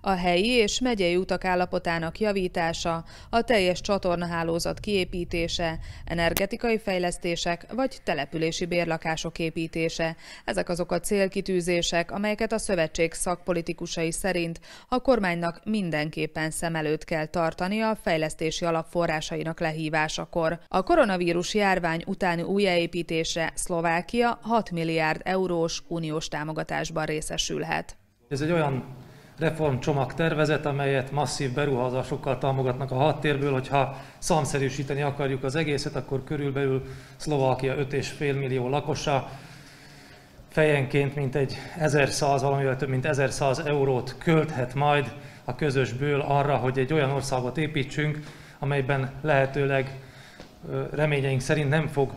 A helyi és megyei utak állapotának javítása, a teljes csatornahálózat kiépítése, energetikai fejlesztések vagy települési bérlakások építése. Ezek azok a célkitűzések, amelyeket a szövetség szakpolitikusai szerint a kormánynak mindenképpen szem előtt kell tartani a fejlesztési alapforrásainak lehívásakor. A koronavírus járvány utáni újjáépítésre Szlovákia 6 milliárd eurós uniós támogatásban részesülhet. Ez egy olyan reformcsomag tervezet, amelyet masszív beruházásokkal támogatnak a hattérből, hogyha szamszerűsíteni akarjuk az egészet, akkor körülbelül Szlovákia 5,5 millió lakosa. Fejenként mintegy 1100, valamivel több mint 1100 eurót költhet majd a közösből arra, hogy egy olyan országot építsünk, amelyben lehetőleg reményeink szerint nem fog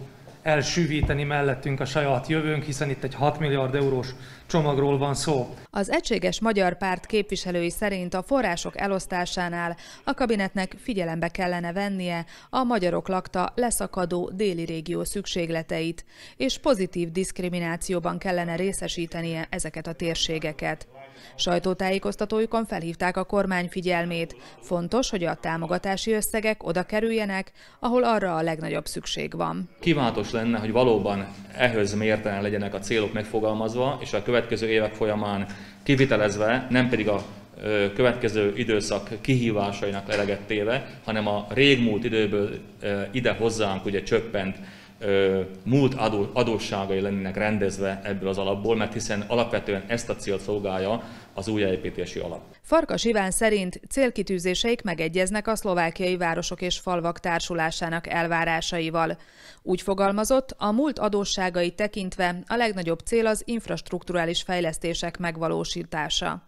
elsűvíteni mellettünk a saját jövőnk, hiszen itt egy 6 milliárd eurós csomagról van szó. Az Egységes Magyar Párt képviselői szerint a források elosztásánál a kabinetnek figyelembe kellene vennie a magyarok lakta leszakadó déli régió szükségleteit, és pozitív diszkriminációban kellene részesítenie ezeket a térségeket. Sajtótájékoztatójukon felhívták a kormány figyelmét. Fontos, hogy a támogatási összegek oda kerüljenek, ahol arra a legnagyobb szükség van. Kívánatos lenne, hogy valóban ehhez mértelen legyenek a célok megfogalmazva, és a következő évek folyamán kivitelezve, nem pedig a következő időszak kihívásainak eleget téve, hanem a régmúlt időből ide hozzánk ugye csöppent múlt adó, adósságai lennének rendezve ebből az alapból, mert hiszen alapvetően ezt a célt szolgálja az újjáépítési alap. Farkas Iván szerint célkitűzéseik megegyeznek a szlovákiai városok és falvak társulásának elvárásaival. Úgy fogalmazott, a múlt adósságai tekintve a legnagyobb cél az infrastruktúrális fejlesztések megvalósítása.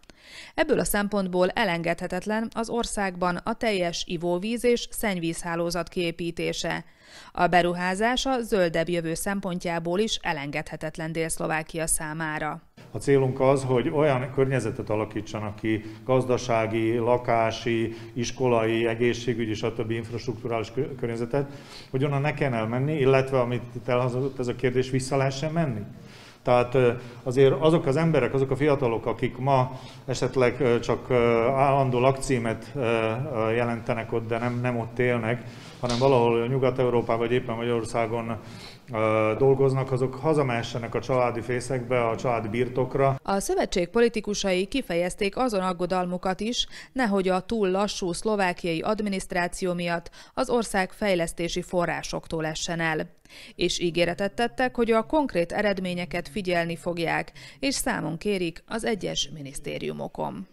Ebből a szempontból elengedhetetlen az országban a teljes ivóvíz és szennyvízhálózat kiépítése. A beruházás a zöldebb jövő szempontjából is elengedhetetlen Dél-Szlovákia számára. A célunk az, hogy olyan környezetet alakítsanak ki, gazdasági, lakási, iskolai, egészségügyi, stb. infrastruktúrális környezetet, hogy onnan ne kell elmenni, illetve amit itt elhangzott ez a kérdés, vissza lehessen menni. Tehát azért azok az emberek, azok a fiatalok, akik ma esetleg csak állandó lakcímet jelentenek ott, de nem, nem ott élnek, hanem valahol Nyugat-Európában vagy éppen Magyarországon dolgoznak, azok hazamehessenek a családi fészekbe, a családi birtokra. A szövetség politikusai kifejezték azon aggodalmukat is, nehogy a túl lassú szlovákiai adminisztráció miatt az ország fejlesztési forrásoktól essen el. És ígéretet tettek, hogy a konkrét eredményeket figyelni fogják, és számon kérik az egyes minisztériumokon.